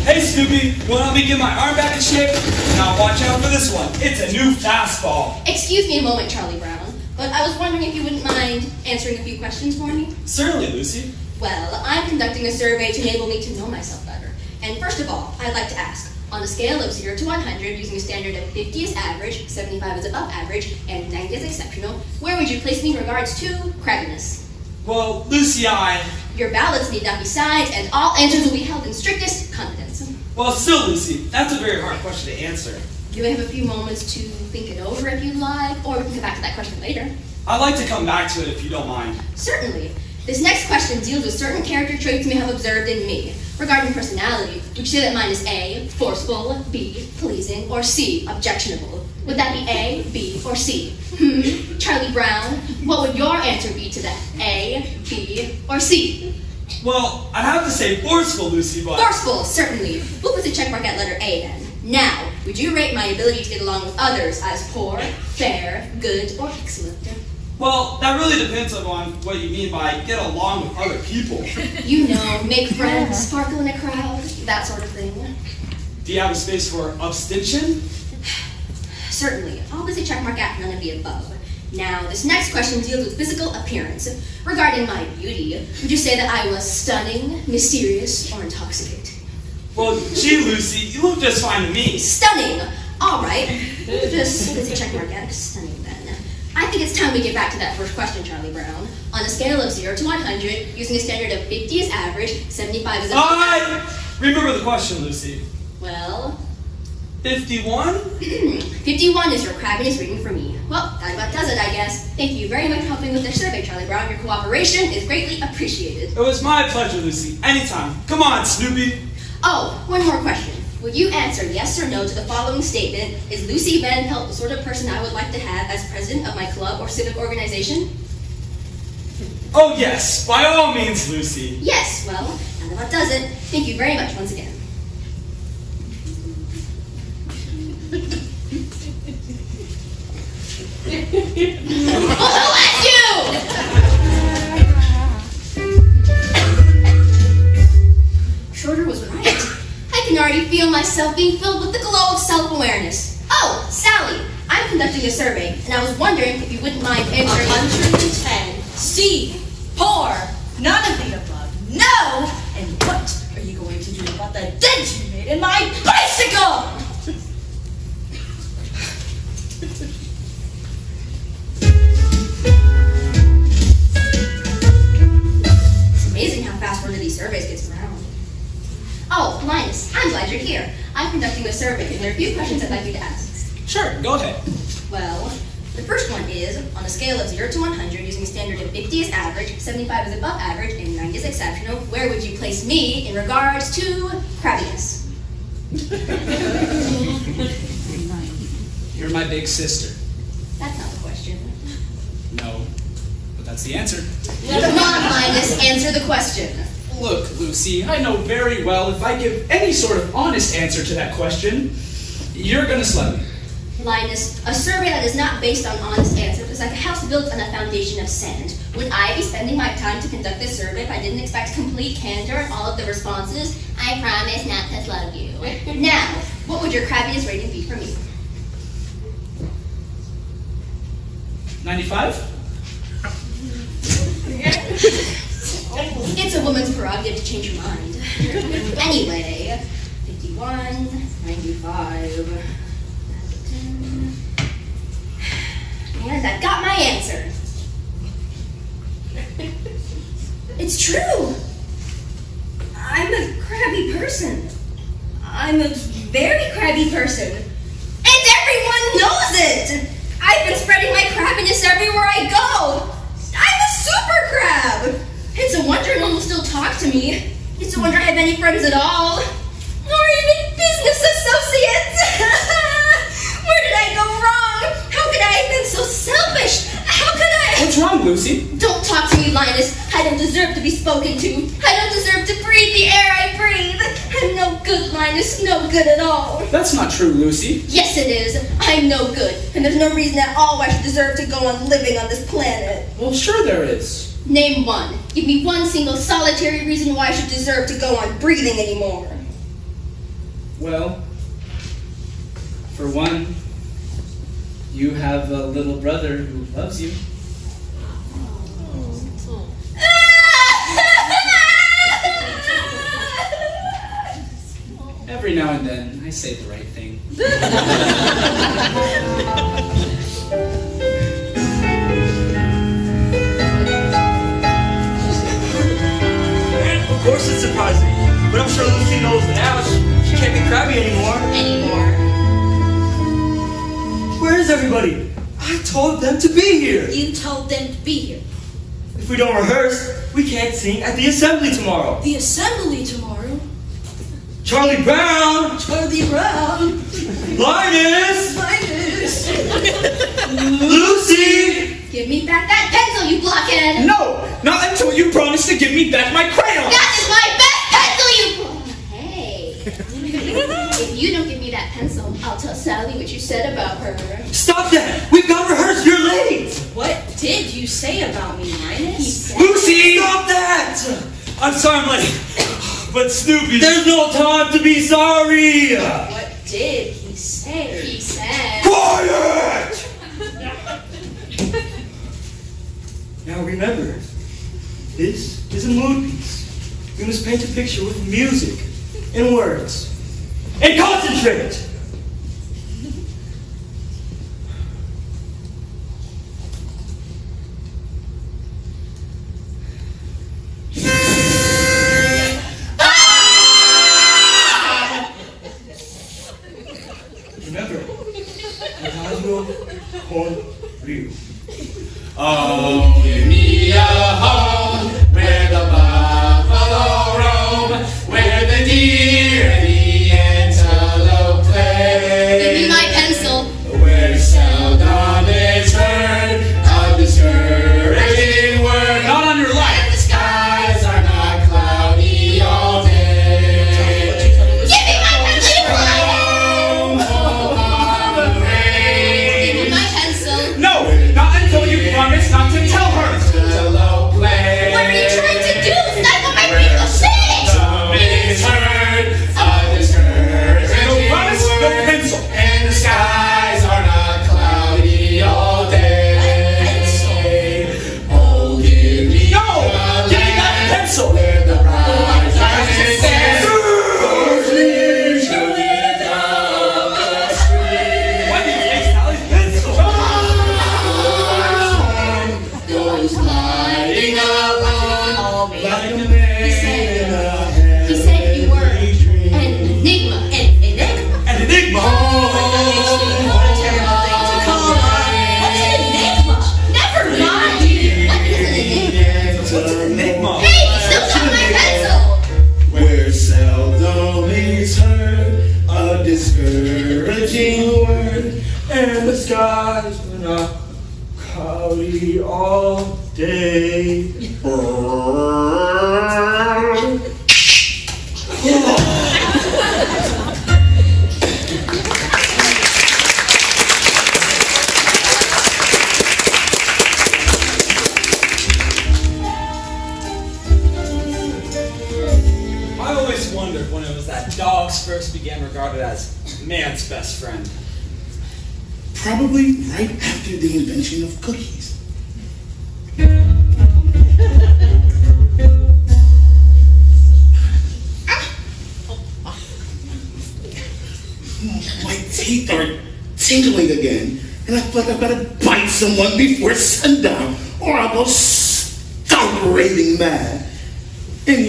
Hey Snoopy, you want to help me get my arm back in shape? Now watch out for this one. It's a new fastball. Excuse me a moment, Charlie Brown, but I was wondering if you wouldn't mind answering a few questions for me. Certainly, Lucy. Well, I'm conducting a survey to enable me to know myself better. And first of all, I'd like to ask, on a scale of 0 to 100, using a standard of 50 is average, 75 is above average, and 90 is exceptional, where would you place me in regards to crabbiness? Well, Lucy, I. Your ballots need not be signed, and all answers will be held in strictest confidence. Well, still, Lucy, that's a very hard question to answer. You may have a few moments to think it over if you'd like, or we can come back to that question later. I'd like to come back to it if you don't mind. Certainly. This next question deals with certain character traits you may have observed in me. Regarding personality, would you say that mine is A, forceful, B, pleasing, or C, objectionable? Would that be A, B, or C? Hmm? Charlie Brown, what would your answer be to that? A, B, or C? Well, I'd have to say forceful, Lucy, but. Forceful, certainly. We'll put the check mark at letter A then. Now, would you rate my ability to get along with others as poor, fair, good, or excellent? Well, that really depends on what you mean by get along with other people. You know, make friends, sparkle in a crowd, that sort of thing. Do you have a space for abstention? Certainly. Always a check mark at none of the above. Now, this next question deals with physical appearance. Regarding my beauty, would you say that I was stunning, mysterious, or intoxicating? Well, gee, Lucy, you look just fine to me. Stunning! All right. Just as a check at stunning then. I think it's time we get back to that first question, Charlie Brown. On a scale of 0 to 100, using a standard of 50 is average, 75 is I remember the question, Lucy. Well, 51? 51 is your crabbiness reading for me. Well, that about does it, I guess. Thank you very much for helping with the survey, Charlie Brown. Your cooperation is greatly appreciated. It was my pleasure, Lucy. Anytime. Come on, Snoopy. Oh, one more question. Will you answer yes or no to the following statement? Is Lucy Van Pelt the sort of person I would like to have as president of my club or civic organization? Oh, yes, by all means, Lucy. Yes, well, that about does it. Thank you very much once again. well, who you? Schroeder was right. I can already feel myself being filled with the glow of self-awareness. Oh, Sally, I'm conducting a survey, and I was wondering if you wouldn't mind answering. 110. C. Poor. None of the above. No! And what are you going to do about the dent you made in my bicycle? It's amazing how fast one of these surveys gets. Oh, Linus, I'm glad you're here. I'm conducting a survey, and there are a few questions I'd like you to ask. Sure, go ahead. Well, the first one is, on a scale of 0 to 100, using a standard of 50 is average, 75 is above average, and 90 is exceptional, where would you place me in regards to crabbiness? You're my big sister. That's not the question. No, but that's the answer. Come on, Linus, answer the question. Look, Lucy, I know very well if I give any sort of honest answer to that question, you're gonna slap me. Linus, a survey that is not based on honest answers is like a house built on a foundation of sand. Would I be spending my time to conduct this survey if I didn't expect complete candor in all of the responses? I promise not to slug you. now, what would your crabbiness rating be for me? 95? It's a woman's prerogative to change her mind. anyway, 51, 95. And I've got my answer. It's true. I'm a crabby person. I'm a very crabby person. And everyone knows it! I've been spreading my crabbiness everywhere I go. I'm a super crab. It's a wonder no one will still talk to me. It's a wonder I have any friends at all. Or even business associates. Where did I go wrong? How could I have been so selfish? How could I? What's wrong, Lucy? Don't talk to me, Linus. I don't deserve to be spoken to. I don't deserve to breathe the air I breathe. I'm no good, Linus. No good at all. That's not true, Lucy. Yes, it is. I'm no good. And there's no reason at all why I should deserve to go on living on this planet. Well, sure there is. Name one. Give me one single solitary reason why I should deserve to go on breathing anymore. Well, for one, you have a little brother who loves you. Every now and then, I say the right thing. Course it's surprising, but I'm sure Lucy knows now she, she can't be crabby anymore. Anymore. Where is everybody? I told them to be here. You told them to be here. If we don't rehearse, we can't sing at the assembly tomorrow. The assembly tomorrow. Charlie Brown, Charlie Brown. Linus, Linus. Lucy. Give me back that pencil, you blockhead! No! Not until you promise to give me back my crayon! That is my best pencil, you. Hey. if you don't give me that pencil, I'll tell Sally what you said about her. Stop that! We've got rehearsed. You're late. What did you say about me, He Linus? said, Lucy, stop that! I'm sorry I'm late, but Snoopy. There's no time to be sorry. What did he say? He said. Quiet! Now remember, this is a mood piece. We must paint a picture with music and words. And concentrate!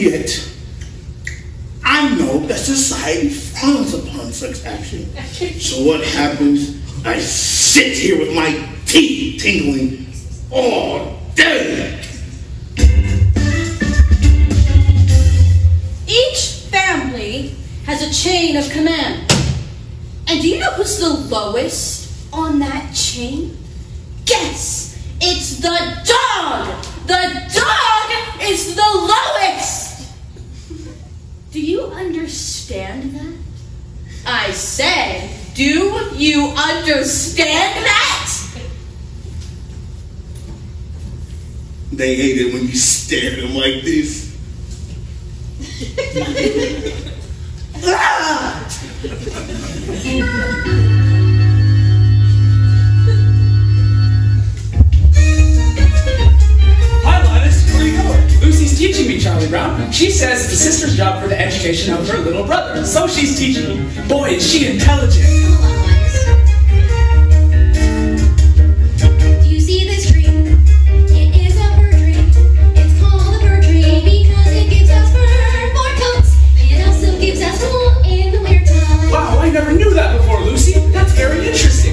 Yet, I know that society frowns upon such action. So what happens? I sit here with my teeth tingling all day. Each family has a chain of command. And do you know who's the lowest on that chain? Guess! It's the dog! The dog is the lowest! Do you understand that? I said, do you understand that? They hate it when you stare at them like this. Hi, Linus. Where are going? Lucy's teaching me, Charlie Brown. She says it's a sister's job for the education of her little brother. So she's teaching me. Boy, is she intelligent. Do you see this tree? It is a fir tree. It's called a fir tree because it gives us fur for coats. It also gives us wool in the wintertime. Wow, I never knew that before, Lucy. That's very interesting.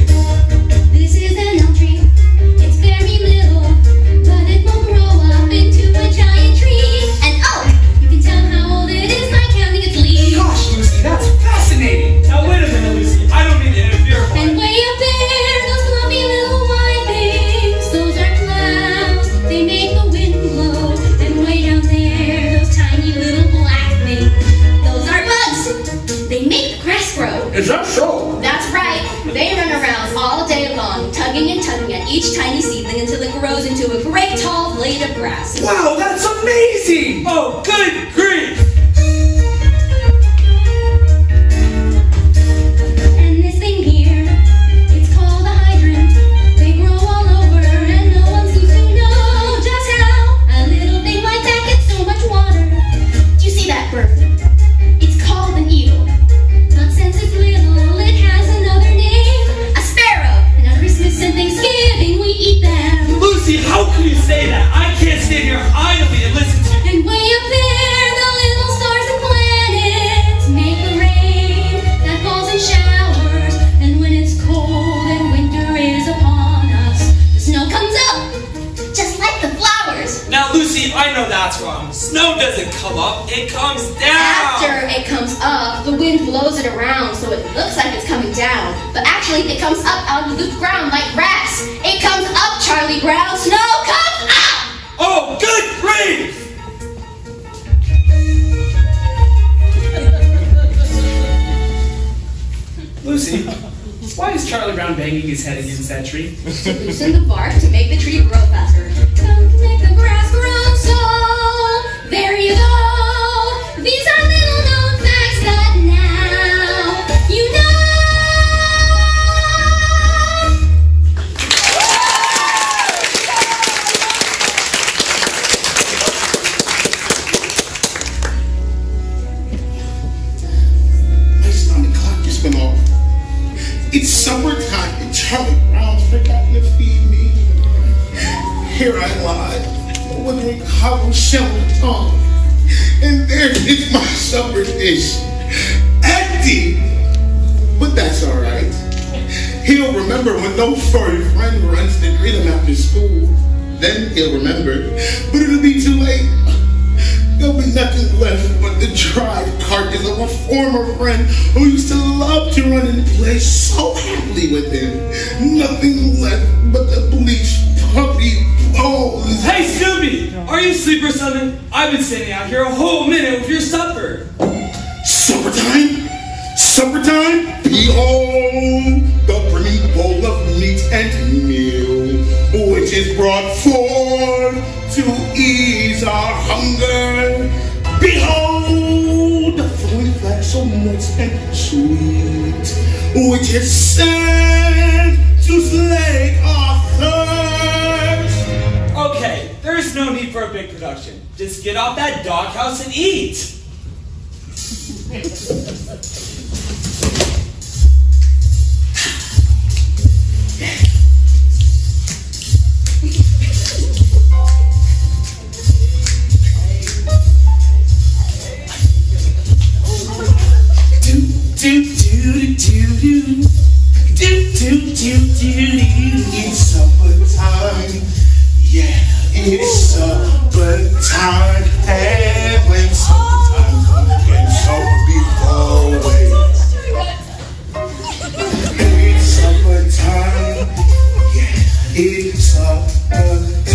Is that so? That's right. They run around all day long, tugging and tugging at each tiny seedling until it grows into a great tall blade of grass. Wow, that's amazing. oh, good grief! Can you say that? I can't stand here idly and listen to you. And way up there, the little stars and planets make the rain that falls in showers. And when it's cold and winter is upon us, the snow comes up, I know that's wrong. Snow doesn't come up, it comes down. After it comes up, the wind blows it around so it looks like it's coming down. But actually, it comes up out of the ground like grass. It comes up, Charlie Brown. Snow comes up! Oh, good grief! Lucy, why is Charlie Brown banging his head against that tree? to loosen the bark to make the tree grow faster. There you go. These are tongue. And there is my supper dish, empty. But that's alright. He'll remember when no furry friend runs to greet him after school. Then he'll remember, but it'll be too late. There'll be nothing left but the dried carcass of a former friend who used to love to run and play so happily with him. Nothing left but the bleached puppy. Oh. Hey, Snoopy! Are you asleep or something? I've been standing out here a whole minute with your supper. Supper time? Supper time? Behold the brimming bowl of meat and meal, which is brought forth to ease our hunger. Behold the flowing flax so moist and sweet, which is sent to slake our thirst okay, there is no need for a big production. Just get off that doghouse and eat. It's a, a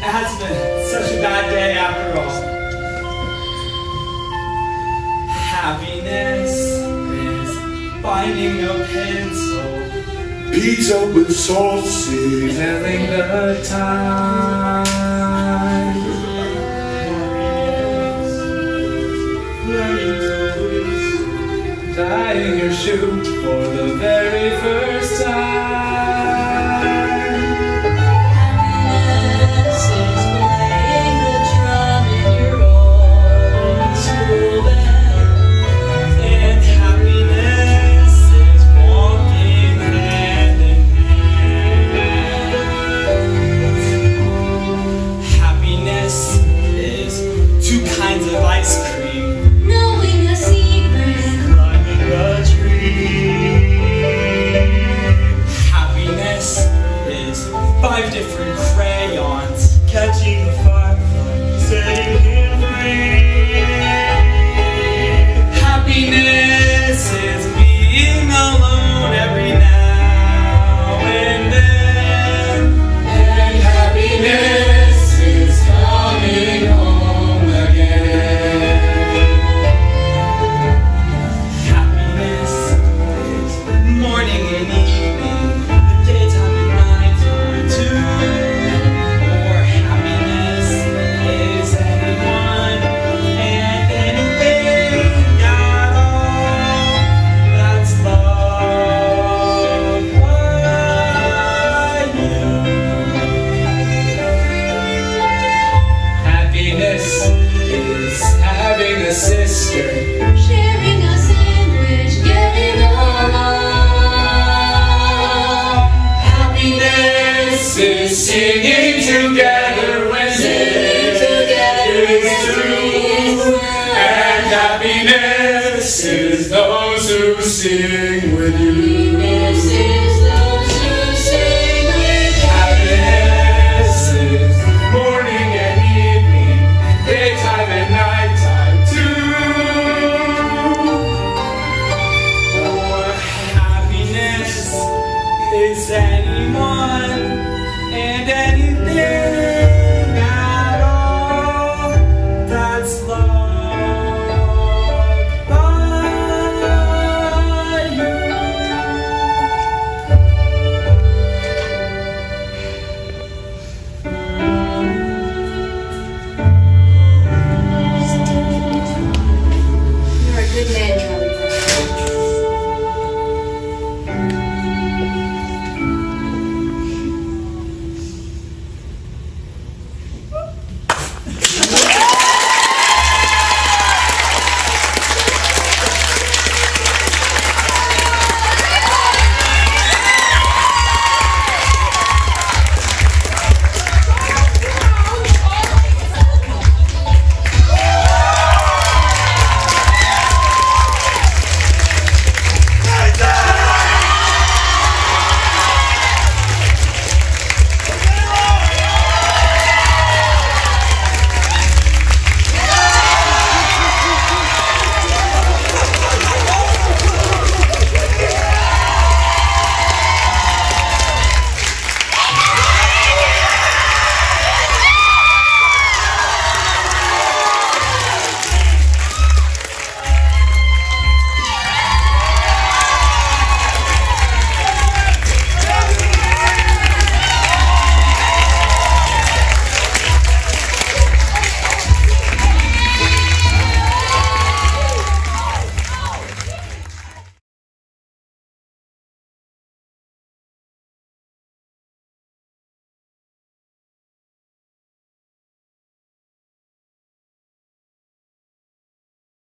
It has been such a bad day after all. Happiness is finding a pencil. Pizza with sauce, sausage. Telling the time. Tying your shoe for the very first time.